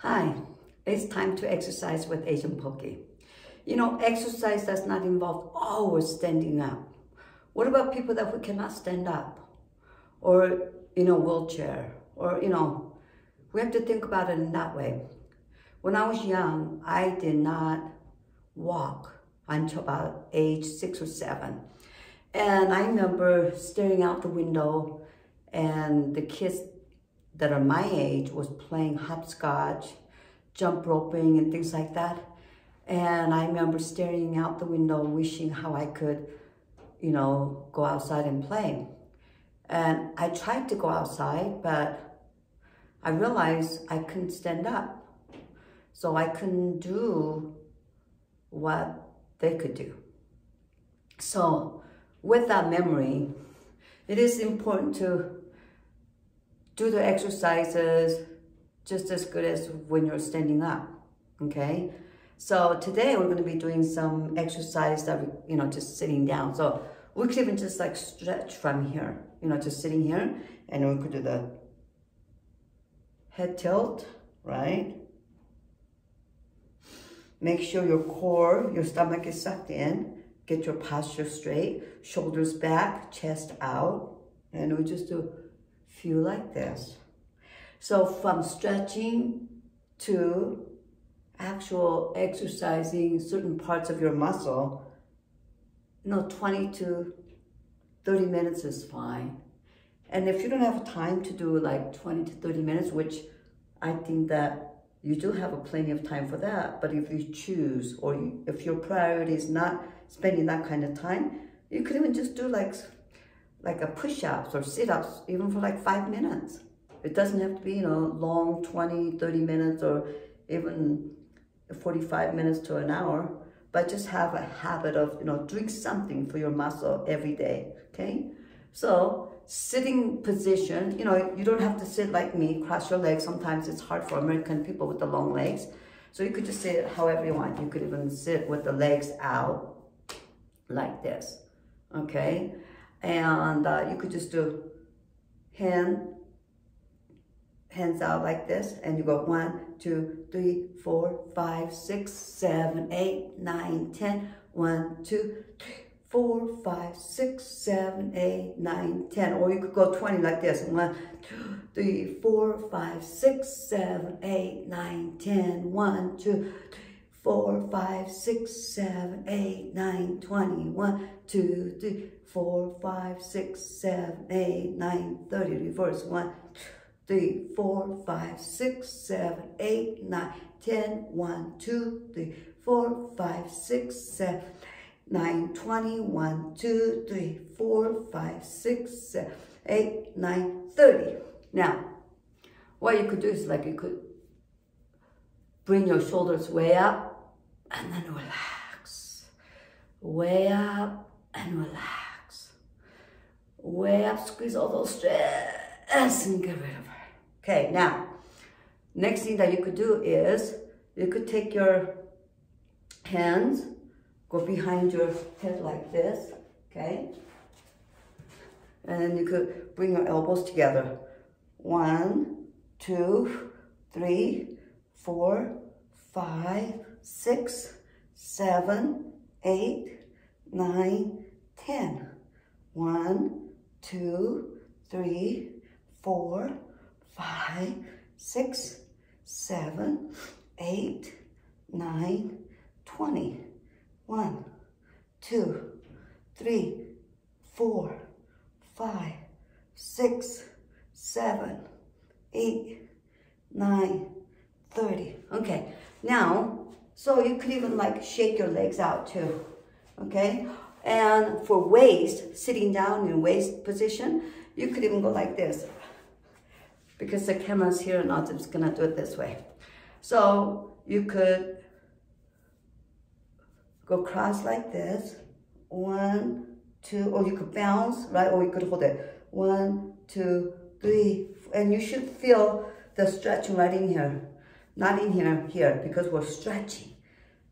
Hi, it's time to exercise with Asian Pokey. You know, exercise does not involve always standing up. What about people that who cannot stand up? Or in a wheelchair? Or, you know, we have to think about it in that way. When I was young, I did not walk until about age six or seven. And I remember staring out the window and the kids that are my age was playing hopscotch, jump roping and things like that. And I remember staring out the window, wishing how I could, you know, go outside and play. And I tried to go outside, but I realized I couldn't stand up. So I couldn't do what they could do. So with that memory, it is important to do the exercises just as good as when you're standing up, okay? So today we're gonna be doing some exercise that, we, you know, just sitting down. So we could even just like stretch from here, you know, just sitting here, and we could do the head tilt, right? Make sure your core, your stomach is sucked in. Get your posture straight, shoulders back, chest out. And we just do feel like this. So from stretching to actual exercising certain parts of your muscle, you know, 20 to 30 minutes is fine. And if you don't have time to do like 20 to 30 minutes, which I think that you do have a plenty of time for that, but if you choose or if your priority is not spending that kind of time, you could even just do like like a push-ups or sit-ups, even for like five minutes. It doesn't have to be, you know, long 20, 30 minutes or even 45 minutes to an hour, but just have a habit of, you know, doing something for your muscle every day, okay? So sitting position, you know, you don't have to sit like me, cross your legs. Sometimes it's hard for American people with the long legs. So you could just sit however you want. You could even sit with the legs out like this, okay? And uh, you could just do hand, hands out like this, and you go one, two, three, four, five, six, seven, eight, nine, ten. One, two, three, four, five, six, seven, eight, nine, ten. Or you could go 20 like this. One, two, three, four, five, six, seven, eight, nine, ten. One, two, three, four, five, six, seven, eight, nine, twenty. One, two, three, four, five, six, seven, eight, nine, thirty. Reverse. One, two, three, four, five, six, seven, eight, nine, ten. One, two, three, four, five, six, seven, nine, twenty. One, two, three, four, five, six, seven, eight, nine, thirty. Now, what you could do is like you could bring your shoulders way up and then relax. Way up and relax. Way up, squeeze all those stress and get rid of her. Okay, now, next thing that you could do is you could take your hands, go behind your head like this, okay? And then you could bring your elbows together. One, two, three, four, five, six, seven, eight, nine, ten. One, two, three, four, five, six, seven, eight, nine, twenty. One, two, three, four, five, six, seven, eight, nine, thirty. Okay, now so you could even like shake your legs out too, okay? And for waist, sitting down in waist position, you could even go like this. Because the camera's here and I'm just gonna do it this way. So you could go cross like this. One, two, or you could bounce, right? Or you could hold it. One, two, three, and you should feel the stretching right in here. Not in here, here, because we're stretching.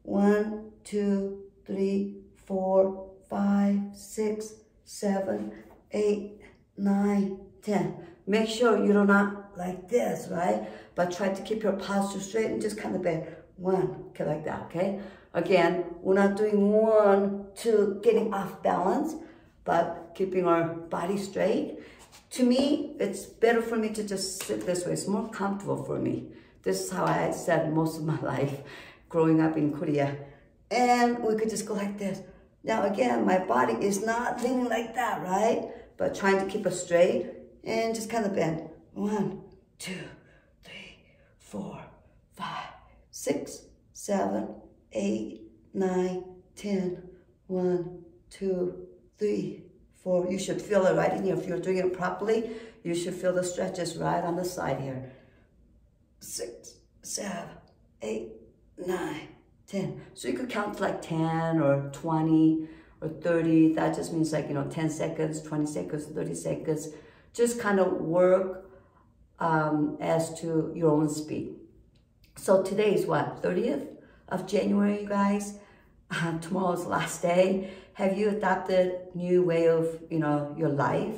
One, two, three, four, five, six, seven, eight, nine, ten. make sure you're not like this, right? But try to keep your posture straight and just kind of bend. One, okay, like that, okay? Again, we're not doing one, two, getting off balance, but keeping our body straight. To me, it's better for me to just sit this way. It's more comfortable for me. This is how I had sat most of my life growing up in Korea. And we could just go like this. Now again, my body is not leaning like that, right? But trying to keep it straight and just kind of bend. One, two, three, four, five, six, seven, eight, nine, ten. One, two, three, four. You should feel it right in here. If you're doing it properly, you should feel the stretches right on the side here. Six, seven, eight, nine, 10. So you could count like 10 or 20 or 30. That just means like, you know, 10 seconds, 20 seconds, 30 seconds. Just kind of work um, as to your own speed. So today is what, 30th of January, you guys? Uh, tomorrow's last day. Have you adopted new way of, you know, your life?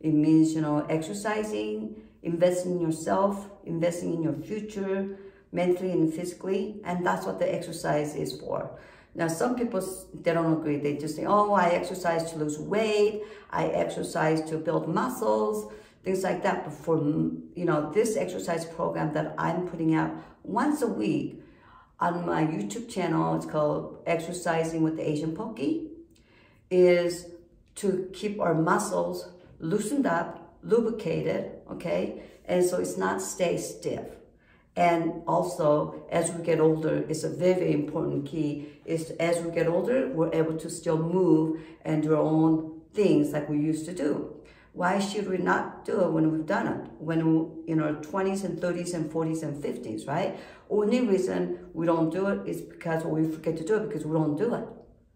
It means, you know, exercising, investing in yourself, investing in your future, mentally and physically, and that's what the exercise is for. Now, some people, they don't agree. They just say, oh, I exercise to lose weight. I exercise to build muscles, things like that. But for, you know, this exercise program that I'm putting out once a week on my YouTube channel, it's called Exercising with the Asian Pokey, is to keep our muscles loosened up, lubricated, okay? And so it's not stay stiff. And also, as we get older, it's a very, very important key, is as we get older, we're able to still move and do our own things like we used to do. Why should we not do it when we've done it? When we, in our 20s and 30s and 40s and 50s, right? Only reason we don't do it is because we forget to do it because we don't do it.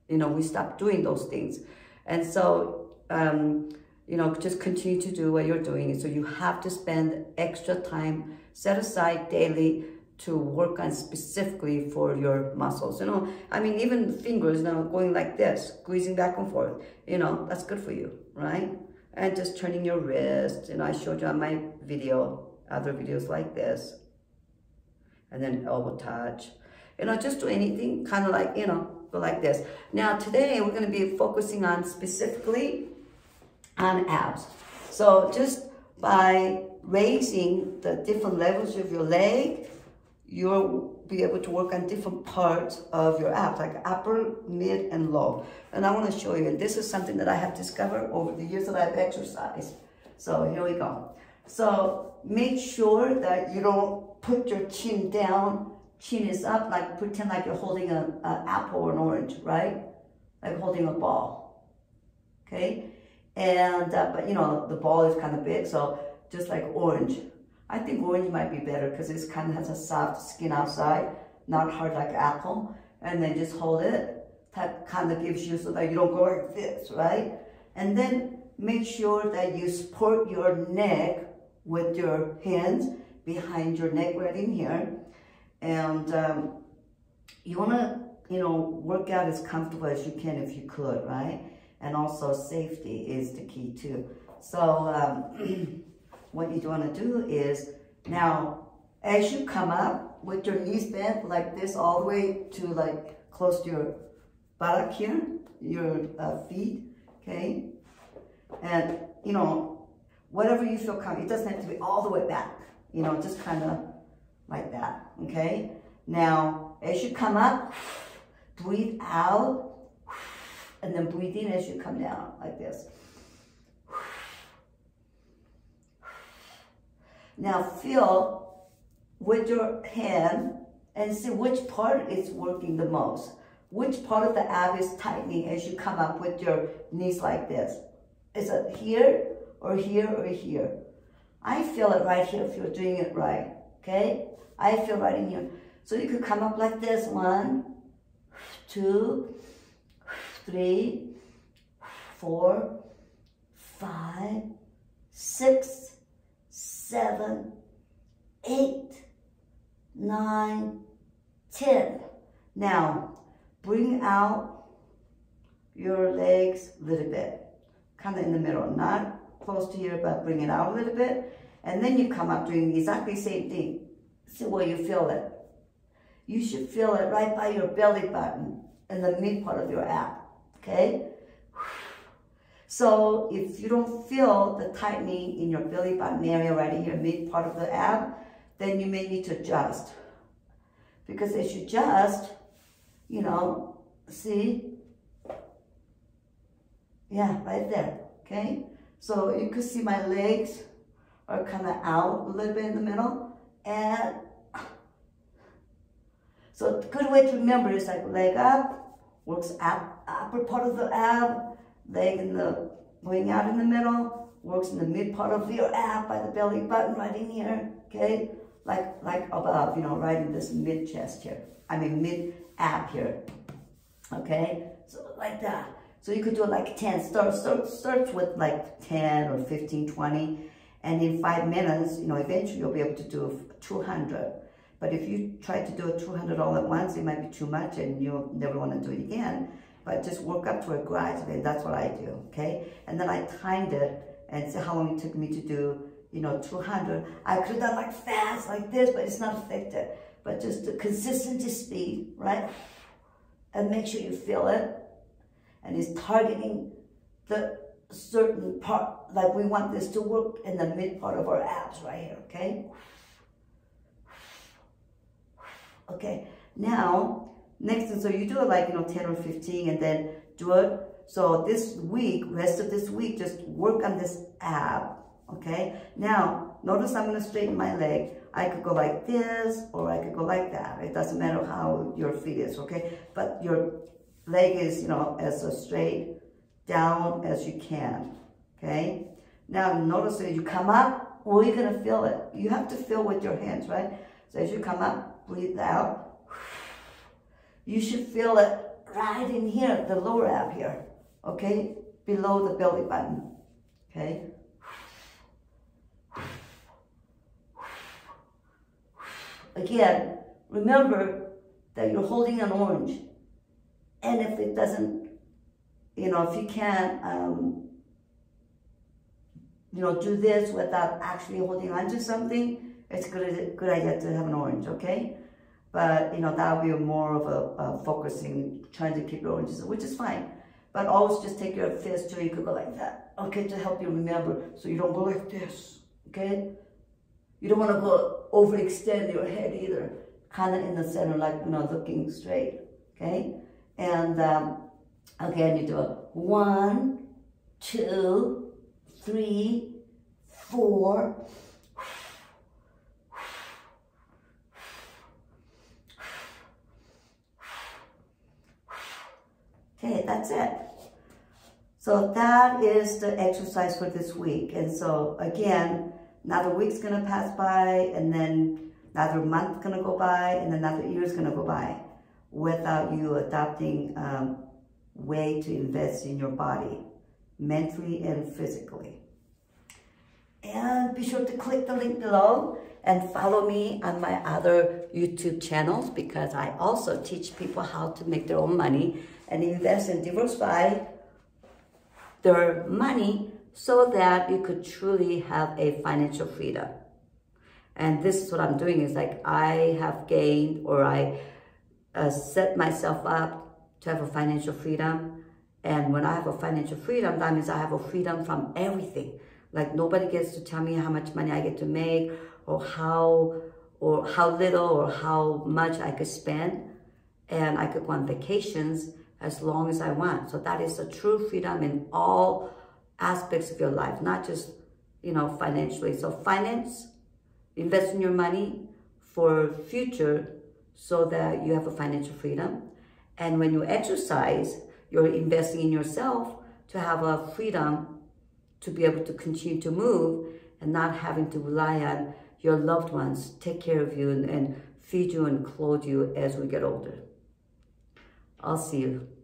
You know, we stop doing those things. And so, um, you know, just continue to do what you're doing. So you have to spend extra time set aside daily to work on specifically for your muscles. You know, I mean, even fingers you now going like this, squeezing back and forth, you know, that's good for you, right? And just turning your wrist, you know, I showed you on my video, other videos like this. And then elbow touch. You know, just do anything kind of like, you know, go like this. Now today we're gonna be focusing on specifically on abs. So just by raising the different levels of your leg, you'll be able to work on different parts of your abs, like upper, mid, and low. And I want to show you, and this is something that I have discovered over the years that I've exercised. So here we go. So make sure that you don't put your chin down, chin is up, like pretend like you're holding an apple or an orange, right? Like holding a ball, okay? And, uh, but you know, the ball is kind of big, so just like orange. I think orange might be better because it kind of has a soft skin outside, not hard like apple. And then just hold it. That kind of gives you so that you don't go like this, right? And then make sure that you support your neck with your hands behind your neck right in here. And um, you want to, you know, work out as comfortable as you can if you could, right? And also safety is the key too. So um, what you want to do is now as you come up with your knees bent like this all the way to like close to your buttock here, your uh, feet, okay? And, you know, whatever you feel comfortable, it doesn't have to be all the way back, you know, just kind of like that, okay? Now, as you come up, breathe out, and then breathe in as you come down like this. Now feel with your hand and see which part is working the most. Which part of the ab is tightening as you come up with your knees like this. Is it here or here or here? I feel it right here if you're doing it right, okay? I feel right in here. So you could come up like this, one, two, three, four, five, six, seven, eight, nine, ten. Now, bring out your legs a little bit, kind of in the middle, not close to here, but bring it out a little bit. And then you come up doing exactly the same thing. See where you feel it. You should feel it right by your belly button in the mid part of your ab, okay? So if you don't feel the tightening in your belly button area right here, mid part of the ab, then you may need to adjust. Because as you adjust, you know, see? Yeah, right there, okay? So you could see my legs are kind of out a little bit in the middle. And so the good way to remember is like leg up, works up, upper part of the ab, leg in the, going out in the middle, works in the mid part of your ab by the belly button right in here, okay? Like, like above, you know, right in this mid chest here. I mean mid ab here, okay? So like that. So you could do like 10, start, start, starts with like 10 or 15, 20. And in five minutes, you know, eventually you'll be able to do 200. But if you try to do a 200 all at once, it might be too much and you'll never want to do it again. But just work up to it gradually. That's what I do, okay? And then I timed it and see how long it took me to do, you know, 200. I could have done like fast, like this, but it's not effective. But just the consistency speed, right? And make sure you feel it. And it's targeting the certain part, like we want this to work in the mid part of our abs right here, okay? Okay, now, next, so you do it like, you know, 10 or 15 and then do it. So this week, rest of this week, just work on this ab, okay? Now, notice I'm gonna straighten my leg. I could go like this or I could go like that. It doesn't matter how your feet is, okay? But your leg is, you know, as straight down as you can, okay? Now, notice that you come up, well, you're gonna feel it. You have to feel with your hands, right? So as you come up, breathe out. You should feel it right in here, the lower ab here, okay? Below the belly button, okay? Again, remember that you're holding an orange. And if it doesn't, you know, if you can't, um, you know, do this without actually holding on to something, it's a good, good idea to have an orange, okay? But, you know, that will be more of a, focusing, trying to keep your oranges, which is fine. But always just take your fist too. You could go like that, okay, to help you remember. So you don't go like this, okay? You don't want to go overextend your head either. Kind of in the center, like, you know, looking straight, okay? And um, again, you do it. One, two, three, four, Okay, that's it. So that is the exercise for this week. And so again, another week's gonna pass by and then another month gonna go by and another year's gonna go by without you adopting um, way to invest in your body, mentally and physically. And be sure to click the link below and follow me on my other YouTube channels because I also teach people how to make their own money and invest and diversify their money so that you could truly have a financial freedom. And this is what I'm doing is like I have gained or I uh, set myself up to have a financial freedom. And when I have a financial freedom, that means I have a freedom from everything. Like nobody gets to tell me how much money I get to make or how or how little or how much I could spend. And I could go on vacations as long as I want. So that is a true freedom in all aspects of your life, not just, you know, financially. So finance, invest in your money for future so that you have a financial freedom. And when you exercise, you're investing in yourself to have a freedom to be able to continue to move and not having to rely on your loved ones take care of you and, and feed you and clothe you as we get older. I'll see you.